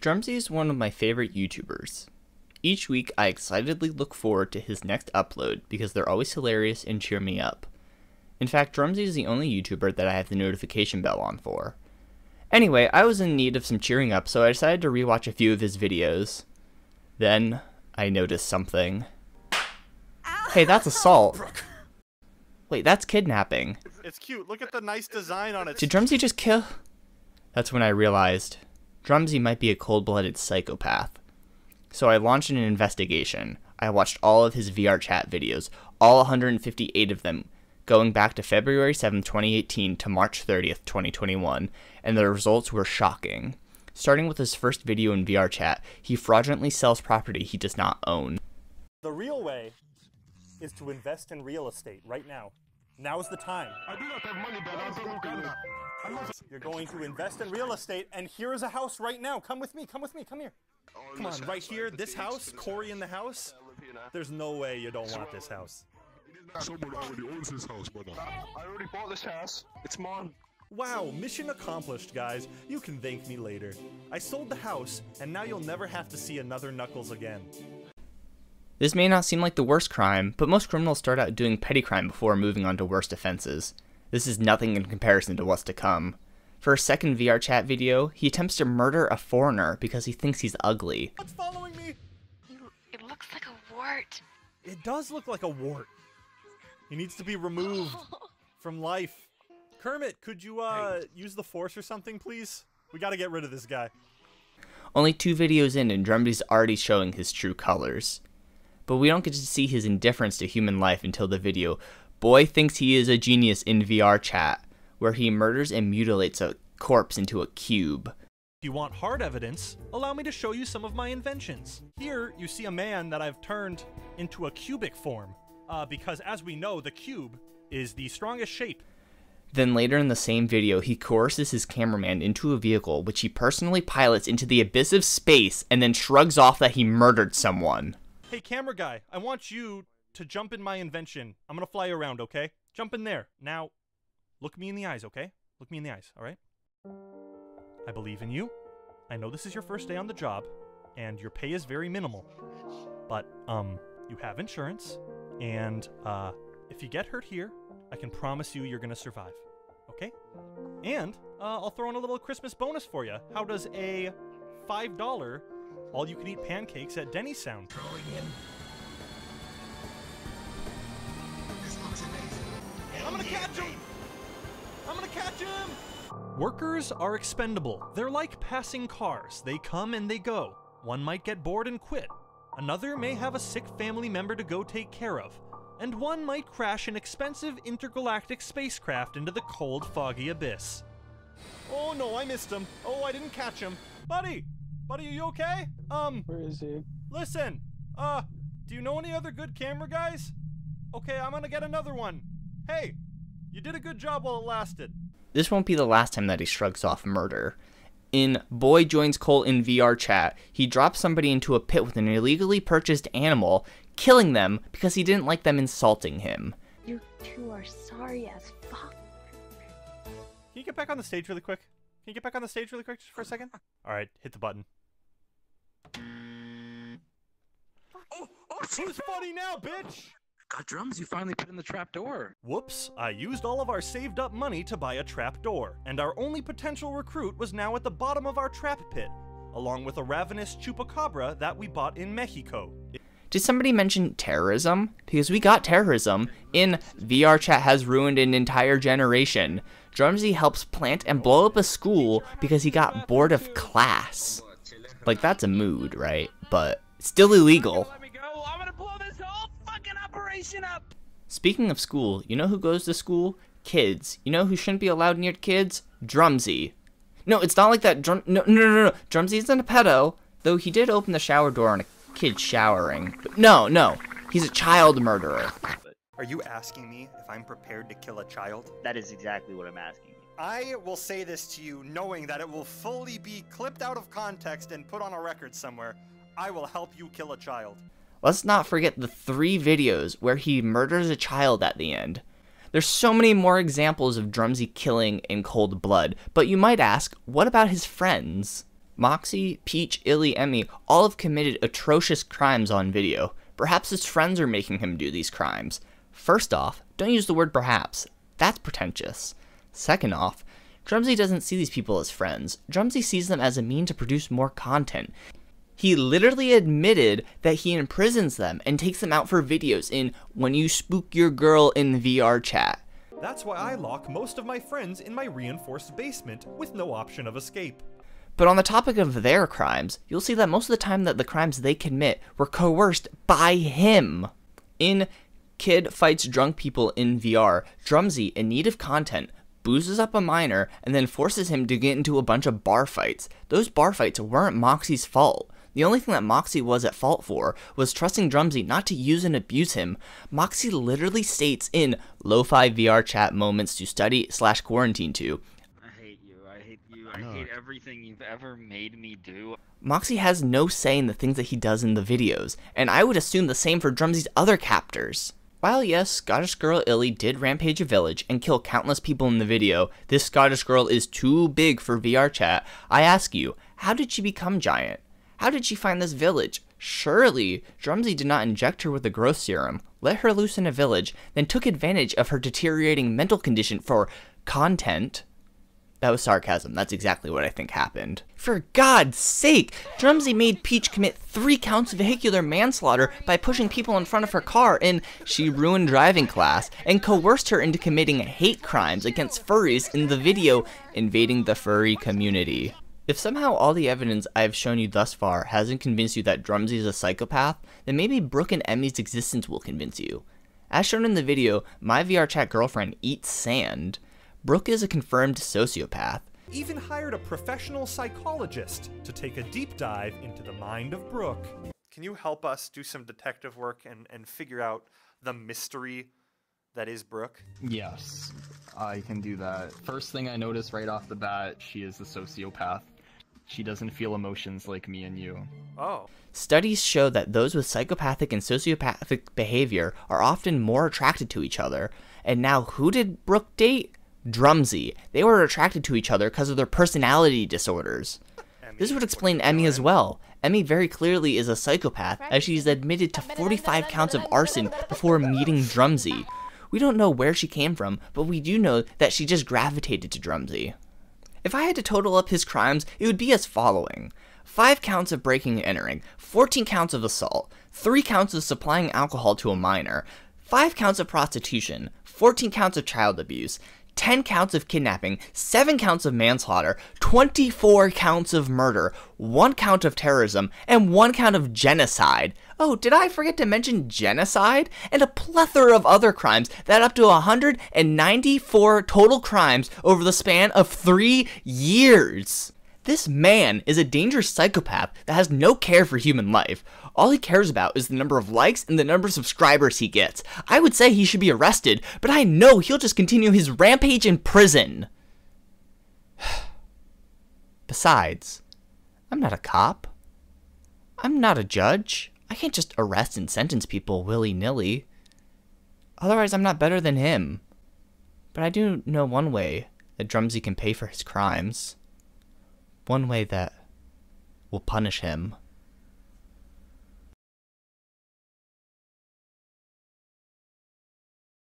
Drumsy is one of my favorite YouTubers. Each week, I excitedly look forward to his next upload because they're always hilarious and cheer me up. In fact, Drumsy is the only YouTuber that I have the notification bell on for. Anyway, I was in need of some cheering up, so I decided to rewatch a few of his videos. Then, I noticed something. Hey, that's assault. Wait, that's kidnapping. It's cute. Look at the nice design on it. Did Drumsy just kill? That's when I realized Drumsy might be a cold blooded psychopath. So I launched an investigation. I watched all of his VR chat videos, all 158 of them, going back to February 7, 2018 to March 30th, 2021, and the results were shocking. Starting with his first video in VR chat, he fraudulently sells property he does not own. The real way is to invest in real estate right now. Now's the time. I do not have money, but I don't look at it. I'm not- You're going to invest in real estate, and here is a house right now. Come with me. Come with me. Come here. Oh, come on, right here. This house, Cory in the house. There's no way you don't want this house. Someone already owns this house, brother. I already bought this house. It's mine. Wow, mission accomplished, guys. You can thank me later. I sold the house, and now you'll never have to see another Knuckles again. This may not seem like the worst crime, but most criminals start out doing petty crime before moving on to worse offenses. This is nothing in comparison to what's to come. For a second VR chat video, he attempts to murder a foreigner because he thinks he's ugly. What's following me? It looks like a wart. It does look like a wart. He needs to be removed from life. Kermit, could you uh use the force or something, please? We gotta get rid of this guy. Only two videos in, and Drumsy's already showing his true colors. But we don't get to see his indifference to human life until the video Boy Thinks He Is a Genius in VR Chat, where he murders and mutilates a corpse into a cube. If you want hard evidence, allow me to show you some of my inventions. Here, you see a man that I've turned into a cubic form. Uh, because as we know, the cube is the strongest shape. Then later in the same video, he coerces his cameraman into a vehicle which he personally pilots into the abyss of space and then shrugs off that he murdered someone. Hey, camera guy, I want you to jump in my invention. I'm gonna fly around, okay? Jump in there. Now, look me in the eyes, okay? Look me in the eyes, alright? I believe in you. I know this is your first day on the job, and your pay is very minimal. But, um, you have insurance, and, uh, if you get hurt here, I can promise you you're gonna survive. Okay? And, uh, I'll throw in a little Christmas bonus for you. How does a $5 all you can eat pancakes at Denny's sound? I'm gonna catch him! I'm gonna catch him! Workers are expendable. They're like passing cars. They come and they go. One might get bored and quit. Another may have a sick family member to go take care of. And one might crash an expensive intergalactic spacecraft into the cold, foggy abyss. Oh no, I missed him. Oh, I didn't catch him. Buddy! Buddy, are you okay? Um, Where is he? Listen, uh, do you know any other good camera guys? Okay, I'm gonna get another one. Hey, you did a good job while it lasted. This won't be the last time that he shrugs off murder. In Boy Joins Cole in VR chat, he drops somebody into a pit with an illegally purchased animal, killing them because he didn't like them insulting him. You two are sorry as fuck. Can you get back on the stage really quick? Can you get back on the stage really quick just for a second? Alright, hit the button. Oh, oh, Who's funny now, bitch? got drums. You finally put in the trap door. Whoops, I used all of our saved up money to buy a trap door, and our only potential recruit was now at the bottom of our trap pit, along with a ravenous chupacabra that we bought in Mexico. Did somebody mention terrorism? Because we got terrorism in VR chat has ruined an entire generation. Drumsy helps plant and blow up a school because he got bored of class. Like that's a mood, right? But still illegal. Let me go. I'm gonna blow this whole fucking operation up. Speaking of school, you know who goes to school? Kids. You know who shouldn't be allowed near kids? Drumsy. No, it's not like that. Drum. No, no, no, no. Drumsy isn't a pedo, though he did open the shower door on a kid showering. But no, no, he's a child murderer. Are you asking me if I'm prepared to kill a child? That is exactly what I'm asking you. I will say this to you knowing that it will fully be clipped out of context and put on a record somewhere. I will help you kill a child. Let's not forget the three videos where he murders a child at the end. There's so many more examples of Drumsy killing in cold blood, but you might ask, what about his friends? Moxie, Peach, Illy, Emmy all have committed atrocious crimes on video. Perhaps his friends are making him do these crimes. First off, don't use the word perhaps. That's pretentious. Second off, Drumsy doesn't see these people as friends. Drumsy sees them as a mean to produce more content. He literally admitted that he imprisons them and takes them out for videos in When You Spook Your Girl in VR Chat. That's why I lock most of my friends in my reinforced basement with no option of escape. But on the topic of their crimes, you'll see that most of the time that the crimes they commit were coerced by him. In Kid Fights Drunk People in VR, Drumsy, in need of content, boozes up a minor and then forces him to get into a bunch of bar fights. Those bar fights weren't Moxie's fault. The only thing that Moxie was at fault for was trusting Drumsy not to use and abuse him. Moxie literally states in Lo-Fi VR chat moments to study slash quarantine to, I hate you. I hate you. I hate everything you've ever made me do. Moxie has no say in the things that he does in the videos, and I would assume the same for Drumsy's other captors. While yes, Scottish girl Illy did rampage a village and kill countless people in the video, this Scottish girl is too big for VR chat. I ask you, how did she become giant? How did she find this village? Surely, Drumsy did not inject her with a growth serum, let her loose in a village, then took advantage of her deteriorating mental condition for content. That was sarcasm. That's exactly what I think happened. For God's sake, Drumsy made Peach commit three counts of vehicular manslaughter by pushing people in front of her car in She Ruined Driving Class and coerced her into committing hate crimes against furries in the video Invading the Furry Community. If somehow all the evidence I have shown you thus far hasn't convinced you that Drumsy is a psychopath, then maybe Brooke and Emmy's existence will convince you. As shown in the video, my VR chat girlfriend eats sand. Brooke is a confirmed sociopath. Even hired a professional psychologist to take a deep dive into the mind of Brooke. Can you help us do some detective work and, and figure out the mystery that is Brooke? Yes, I can do that. First thing I notice right off the bat, she is a sociopath. She doesn't feel emotions like me and you. Oh. Studies show that those with psychopathic and sociopathic behavior are often more attracted to each other. And now, who did Brooke date? Drumsy. They were attracted to each other because of their personality disorders. This would explain Emmy as well. Emmy very clearly is a psychopath, as she's admitted to 45 counts of arson before meeting Drumsy. We don't know where she came from, but we do know that she just gravitated to Drumsy. If I had to total up his crimes, it would be as following 5 counts of breaking and entering, 14 counts of assault, 3 counts of supplying alcohol to a minor, 5 counts of prostitution, 14 counts of child abuse, 10 counts of kidnapping, 7 counts of manslaughter, 24 counts of murder, 1 count of terrorism, and 1 count of genocide. Oh, did I forget to mention genocide? And a plethora of other crimes that up to 194 total crimes over the span of 3 years. This man is a dangerous psychopath that has no care for human life. All he cares about is the number of likes and the number of subscribers he gets. I would say he should be arrested, but I know he'll just continue his rampage in prison. Besides, I'm not a cop. I'm not a judge. I can't just arrest and sentence people willy nilly. Otherwise, I'm not better than him. But I do know one way that Drumsy can pay for his crimes. One way that will punish him.